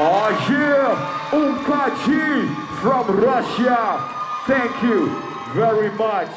Oh yeah, Umkachi from Russia. Thank you very much.